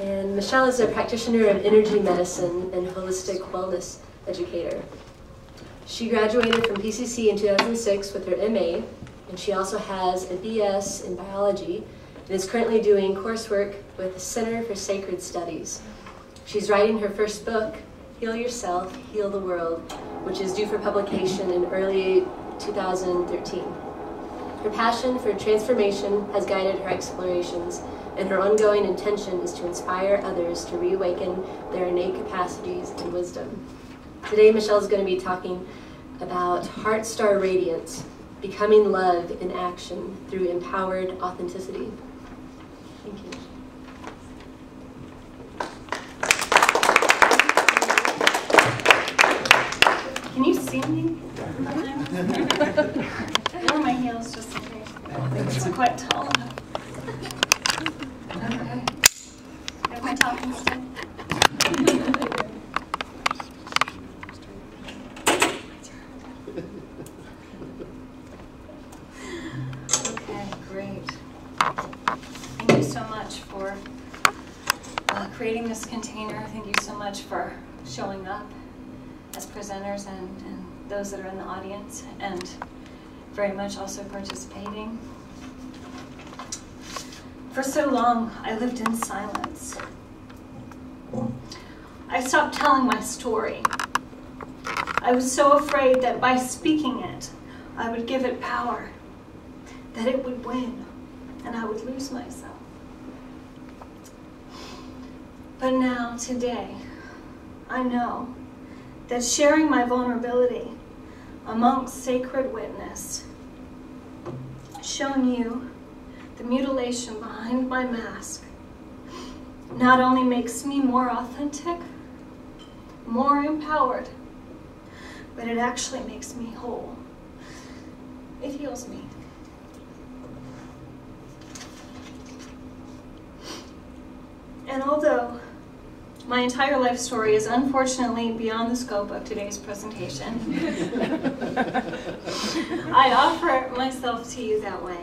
And Michelle is a practitioner of energy medicine and holistic wellness educator. She graduated from PCC in 2006 with her MA, and she also has a BS in biology and is currently doing coursework with the Center for Sacred Studies. She's writing her first book, Heal Yourself, Heal the World, which is due for publication in early 2013. Her passion for transformation has guided her explorations, and her ongoing intention is to inspire others to reawaken their innate capacities and wisdom. Today, Michelle is going to be talking about Heart Star Radiance, becoming love in action through empowered authenticity. Thank you. Can you see me? Or my heels just in case. It's quite tall. Okay. Have my talking stick. Okay, great. Thank you so much for uh, creating this container. Thank you so much for showing up as presenters and, and those that are in the audience and very much also participating. For so long, I lived in silence. I stopped telling my story. I was so afraid that by speaking it, I would give it power, that it would win, and I would lose myself. But now, today, I know that sharing my vulnerability amongst sacred witness, showing you the mutilation behind my mask, not only makes me more authentic, more empowered, but it actually makes me whole. It heals me. And although my entire life story is unfortunately beyond the scope of today's presentation, I offer myself to you that way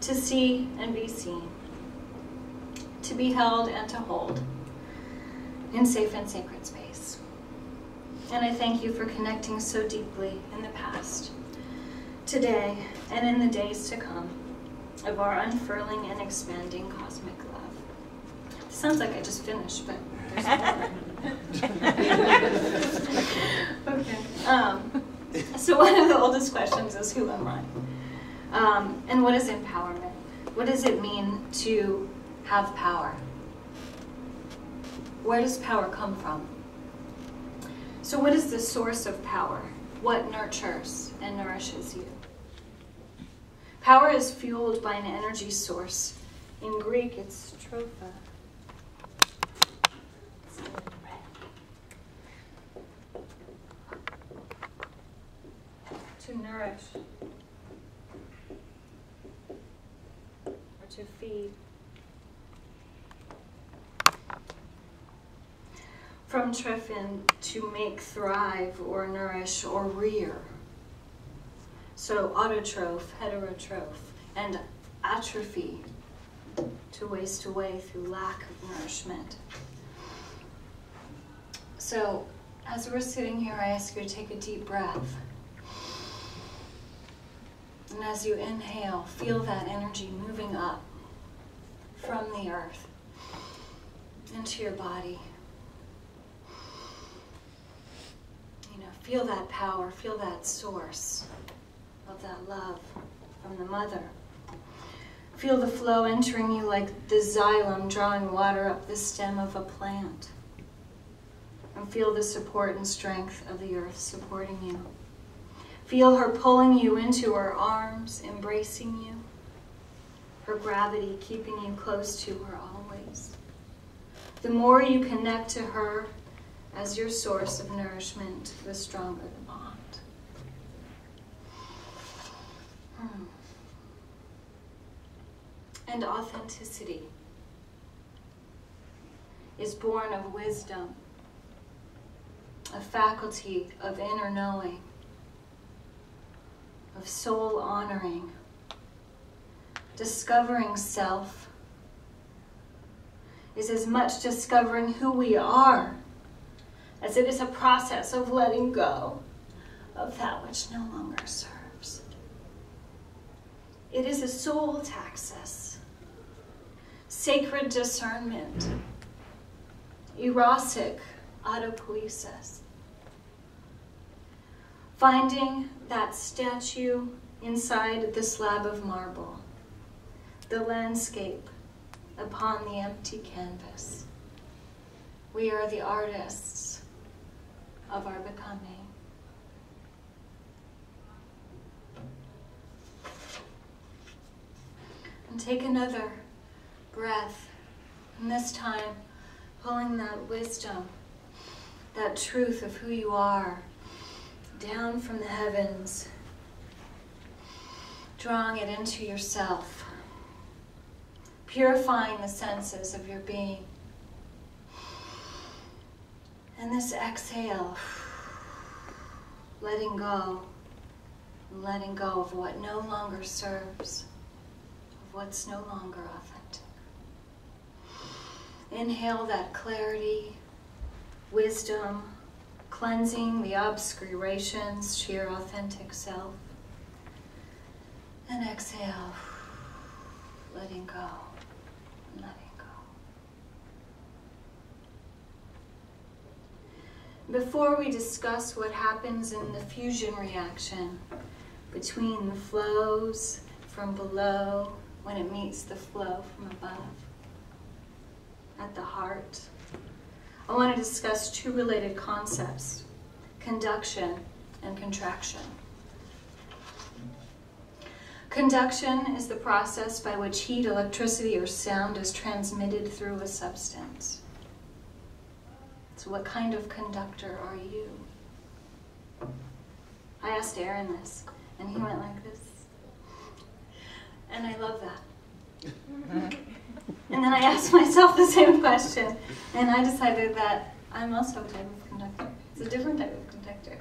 to see and be seen, to be held and to hold in safe and sacred space. And I thank you for connecting so deeply in the past, today, and in the days to come of our unfurling and expanding cosmic love. Sounds like I just finished, but okay. Um, so one of the oldest questions is who am I? Um, and what is empowerment? What does it mean to have power? Where does power come from? So what is the source of power? What nurtures and nourishes you? Power is fueled by an energy source. In Greek, it's tropha. To nourish or to feed. From tryphin, to make thrive or nourish or rear. So autotroph, heterotroph, and atrophy, to waste away through lack of nourishment. So as we're sitting here, I ask you to take a deep breath. And as you inhale, feel that energy moving up from the earth into your body. You know, feel that power, feel that source of that love from the mother. Feel the flow entering you like the xylem drawing water up the stem of a plant. And feel the support and strength of the earth supporting you. Feel her pulling you into her arms, embracing you. Her gravity keeping you close to her always. The more you connect to her as your source of nourishment, the stronger the bond. Hmm. And authenticity is born of wisdom, a faculty of inner knowing, of soul honoring, discovering self, is as much discovering who we are as it is a process of letting go of that which no longer serves. It is a soul taxis, sacred discernment, erotic autopoiesis. Finding that statue inside the slab of marble, the landscape upon the empty canvas. We are the artists of our becoming. And take another breath, and this time pulling that wisdom, that truth of who you are, down from the heavens, drawing it into yourself, purifying the senses of your being. And this exhale, letting go, letting go of what no longer serves, of what's no longer authentic. Inhale that clarity, wisdom, cleansing the obscurations to your authentic self. And exhale, letting go, letting go. Before we discuss what happens in the fusion reaction between the flows from below when it meets the flow from above at the heart, I want to discuss two related concepts conduction and contraction. Conduction is the process by which heat, electricity, or sound is transmitted through a substance. So, what kind of conductor are you? I asked Aaron this, and he went like this. And I love that. and then I asked myself the same question, and I decided that I'm also a type of conductor. It's a different type of conductor.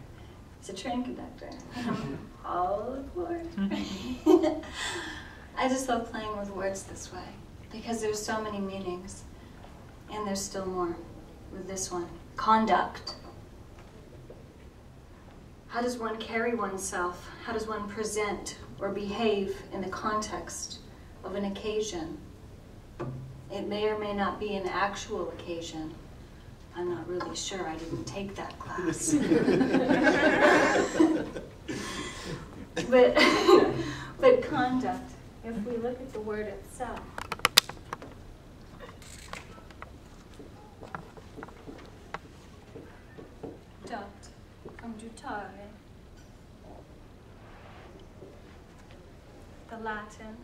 It's a train conductor. all aboard. I just love playing with words this way because there's so many meanings, and there's still more with this one. Conduct. How does one carry oneself? How does one present or behave in the context of an occasion? It may or may not be an actual occasion. I'm not really sure. I didn't take that class. but, but conduct, if we look at the word itself, duct from dutare, the Latin.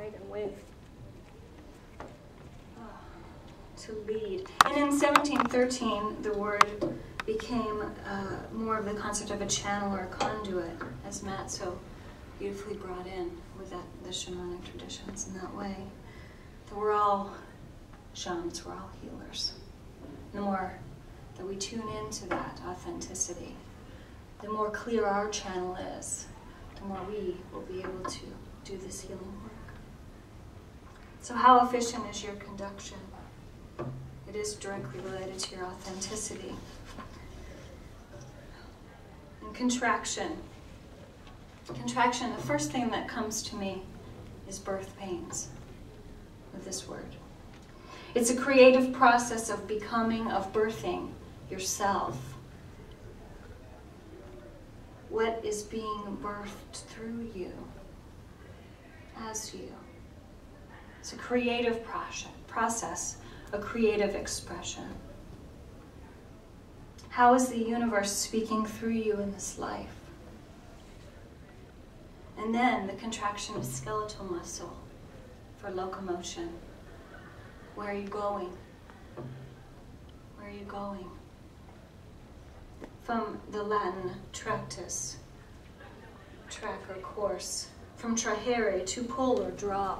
Right and with to lead. And in 1713, the word became uh, more of the concept of a channel or a conduit, as Matt so beautifully brought in with that, the shamanic traditions in that way. That we're all shamans, we're all healers. The more that we tune into that authenticity, the more clear our channel is, the more we will be able to do this healing work. So, how efficient is your conduction? Is directly related to your authenticity. And contraction. Contraction, the first thing that comes to me is birth pains with this word. It's a creative process of becoming, of birthing yourself. What is being birthed through you, as you. It's a creative process a creative expression? How is the universe speaking through you in this life? And then the contraction of skeletal muscle for locomotion. Where are you going? Where are you going? From the Latin tractus, track or course. From trahere, to pull or draw.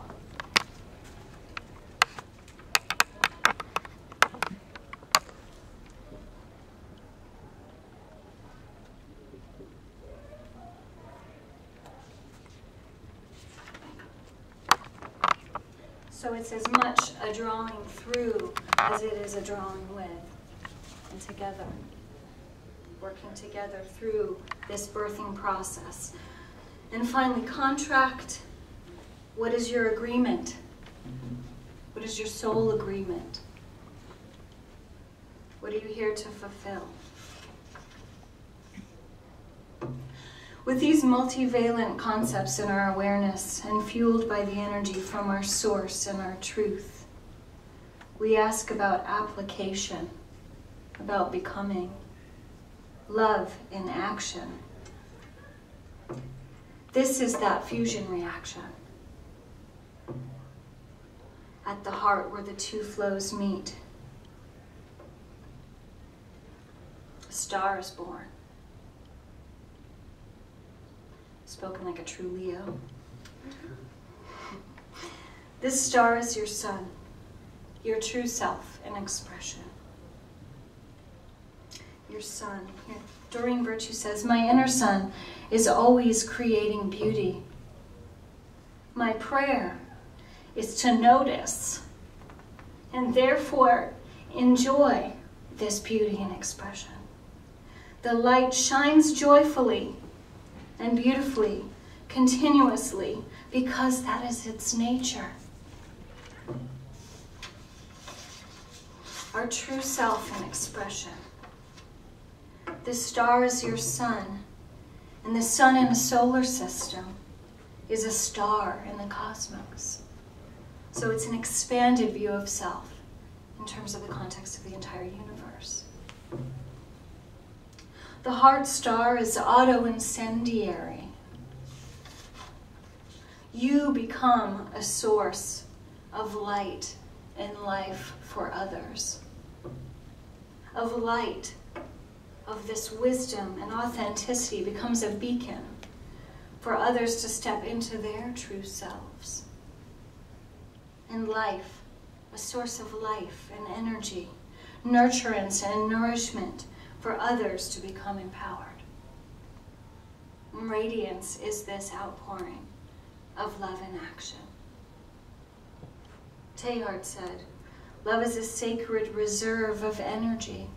So it's as much a drawing through as it is a drawing with and together, working together through this birthing process. And finally, contract. What is your agreement? What is your soul agreement? What are you here to fulfill? With these multivalent concepts in our awareness and fueled by the energy from our source and our truth, we ask about application, about becoming, love in action. This is that fusion reaction. At the heart where the two flows meet, a star is born. Spoken like a true Leo. This star is your sun, your true self and expression. Your sun. Doreen Virtue says, My inner sun is always creating beauty. My prayer is to notice and therefore enjoy this beauty and expression. The light shines joyfully and beautifully, continuously, because that is its nature. Our true self in expression. The star is your sun, and the sun in a solar system is a star in the cosmos. So it's an expanded view of self in terms of the context of the entire universe. The heart star is auto incendiary. You become a source of light and life for others. Of light, of this wisdom and authenticity becomes a beacon for others to step into their true selves. And life, a source of life and energy, nurturance and nourishment for others to become empowered. Radiance is this outpouring of love in action. Teilhard said, Love is a sacred reserve of energy.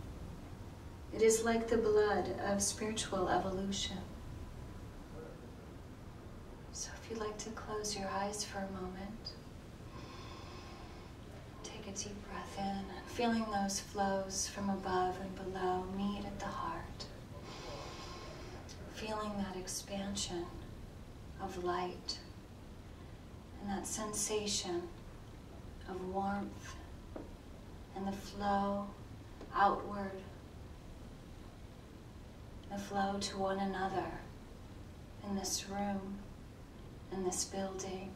It is like the blood of spiritual evolution. So if you'd like to close your eyes for a moment, take a deep breath in feeling those flows from above and below meet at the heart. Feeling that expansion of light and that sensation of warmth and the flow outward, the flow to one another in this room, in this building,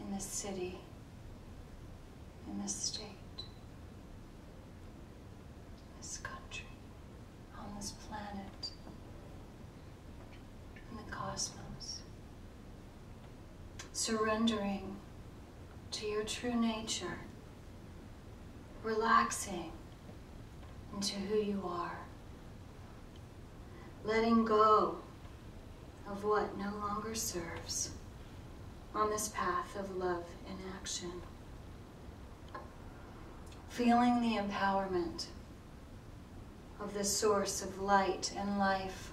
in this city, in this state. This country, on this planet, in the cosmos. Surrendering to your true nature, relaxing into who you are, letting go of what no longer serves on this path of love and action. Feeling the empowerment of the source of light and life,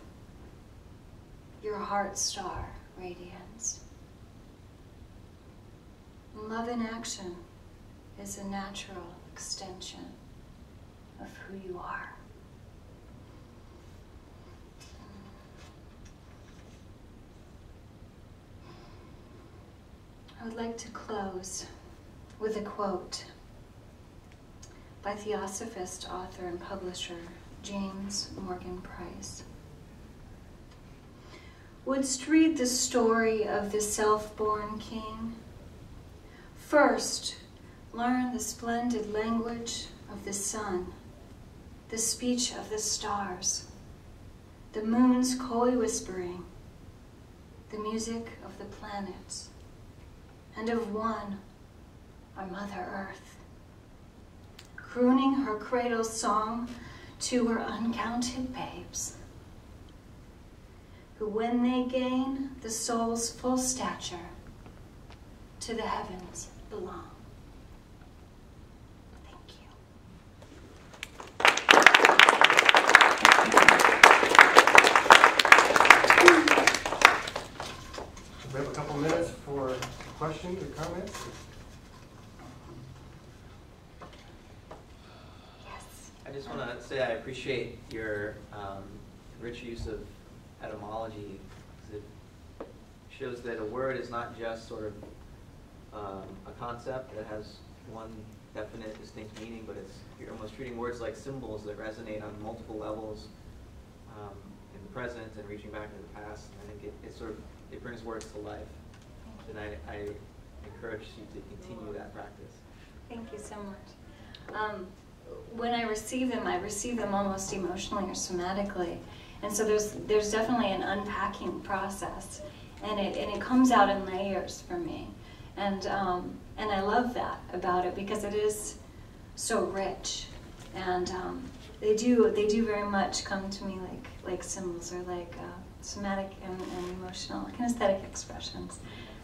your heart star radiance. Love in action is a natural extension of who you are. I would like to close with a quote by theosophist, author, and publisher James Morgan Pryse. Wouldst read the story of the self-born king? First, learn the splendid language of the sun, the speech of the stars, the moon's coy whispering, the music of the planets, and of one, our Mother Earth, crooning her cradle song to her uncounted babes, who when they gain the soul's full stature, to the heavens belong. Thank you. We have a couple minutes for questions or comments. Yes. I just want to say I appreciate your um, rich use of etymology. 'cause It shows that a word is not just sort of um, a concept that has one definite, distinct meaning, but it's you're almost treating words like symbols that resonate on multiple levels um, in the present and reaching back into the past. And I think it, it sort of it brings words to life, and I, I encourage you to continue that practice. Thank you so much. Um, when I receive them, I receive them almost emotionally or somatically, and so there's there's definitely an unpacking process, and it and it comes out in layers for me, and um, and I love that about it because it is so rich, and um, they do they do very much come to me like like symbols or like uh, somatic and, and emotional kinesthetic expressions.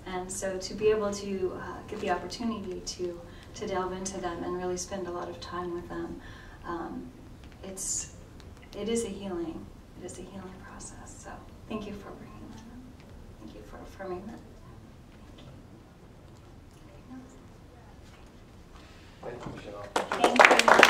And so to be able to uh, get the opportunity to, to delve into them and really spend a lot of time with them, um, it's, it is a healing. It is a healing process. So thank you for bringing that up. Thank you for affirming that. Thank you. Thank you, Michelle. Thank you.